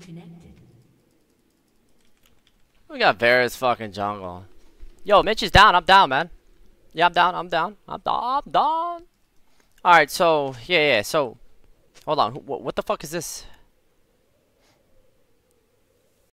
Connected. We got Varus fucking jungle. Yo, Mitch is down. I'm down, man. Yeah, I'm down. I'm down. I'm down. I'm down. All right, so yeah, yeah. So, hold on. What, what the fuck is this?